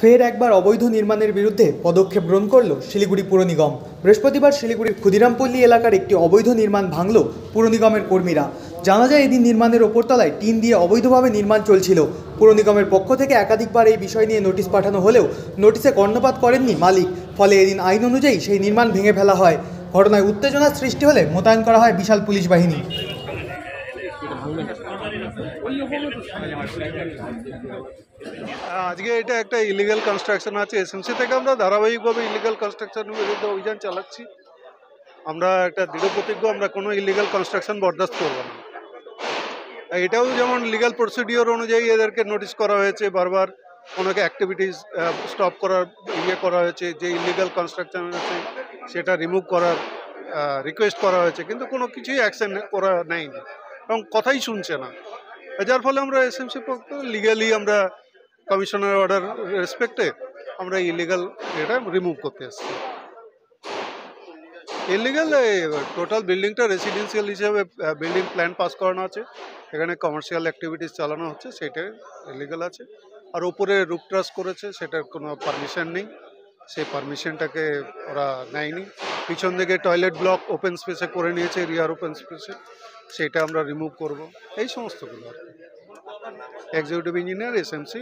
ফের একবার অবৈধ নির্মাণের বিরুদ্ধে পদক্ষেপ গ্রহণ করল শিলিগুড়ি পুর নিগম। বৃহস্পতিবার শিলিগুড়ির ক্ষুদিরামপল্লী এলাকার একটি অবৈধ নির্মাণ ভাঙল পুর নিগমের কর্মীরা। জানা যায়, এদিন নির্মাণের ওপরতলায় টিন দিয়ে অবৈধভাবে নির্মাণ চলছিল। পুর নিগমের পক্ষ থেকে একাধিকবার এই বিষয় নিয়ে নোটিশ পাঠানো হলেও নোটিশে কর্ণপাত করেননি মালিক। ফলে এদিন আইন অনুযায়ী সেই নির্মাণ ভেঙে ফেলা হয়। ঘটনায় উত্তেজনার সৃষ্টি হলে মোতায়েন করা হয় বিশাল পুলিশ বাহিনী। আজকে এটা একটা ইলিগাল কনস্ট্রাকশন আছে। এসএমসি থেকে আমরা ধারাবাহিকভাবে ইলিগাল কনস্ট্রাকশনের বিরুদ্ধে অভিযান চালাচ্ছি। আমরা একটা দৃঢ় প্রতিজ্ঞ, আমরা কোনো ইলিগাল কনস্ট্রাকশন বরদাস্ত করব না। এটাও যেমন লিগাল প্রসিডিওর অনুযায়ী এদেরকে নোটিশ করা হয়েছে বারবার ওনাকে অ্যাক্টিভিটিস স্টপ করার ইয়ে করা হয়েছে, যে ইলিগাল কনস্ট্রাকশন আছে, সেটা রিমুভ করার রিকোয়েস্ট করা হয়েছে। কিন্তু কোনো কিছুই অ্যাকশন করা নেয়নি। এবং কথাই শুনছে না। যার ফলে আমরা এস এসএমসি পক্ষ লিগালি আমরা কমিশনার অর্ডার রেসপেক্টে আমরা ইলিগাল এটা রিমুভ করতে এসেছি। ইলিগাল টোটাল বিল্ডিংটা রেসিডেন্সিয়াল হিসেবে বিল্ডিং প্ল্যান পাস করানো আছে। এখানে কমার্শিয়াল অ্যাক্টিভিটিস চালানো হচ্ছে সেটাই ইলিগাল আছে। আর উপরে রুপ ট্রাস করেছে, সেটার কোনো পারমিশন নেই। সেই পারমিশনটাকে ওরা নেয়নি। পিছন দিকে টয়লেট ব্লক ওপেন স্পেসে করে নিয়েছে রিয়ার ওপেন স্পেসে সেটা আমরা রিমুভ করব। এই সমস্তগুলো আর কি। Executive engineer SMC